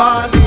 bad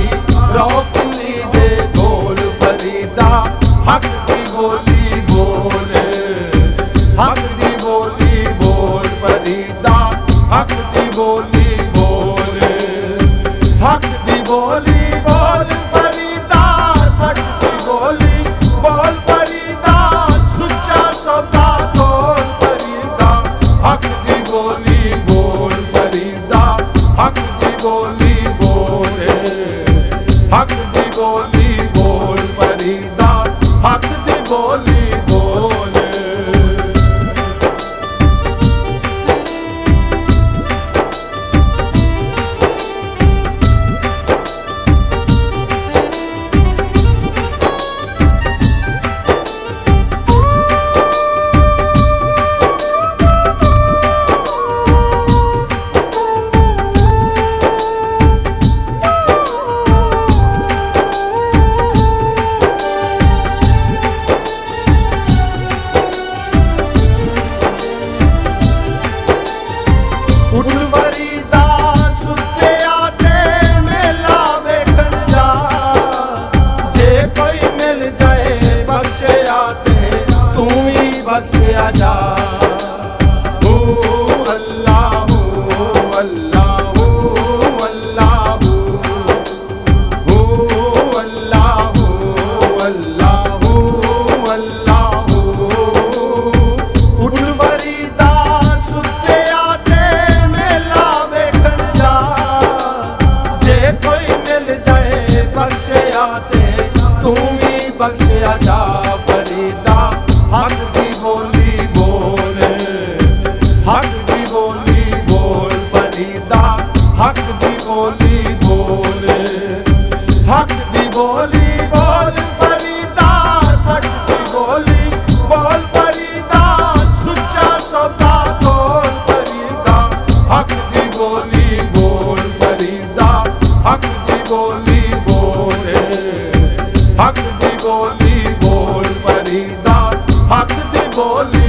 Jah. ਹੱਕ ਦੀ ਬੋਲੀ ਬੋਲ ਬੋਲ ਪਰੀਦਾ ਹੱਕ ਦੀ ਬੋਲੀ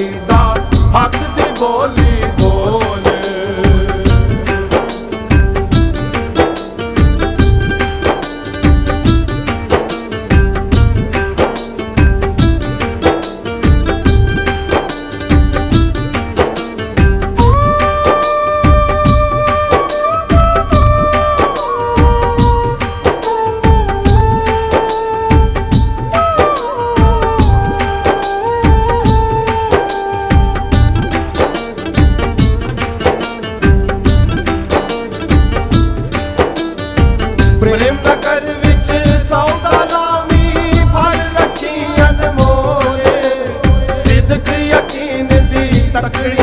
Haridas. ਦੀ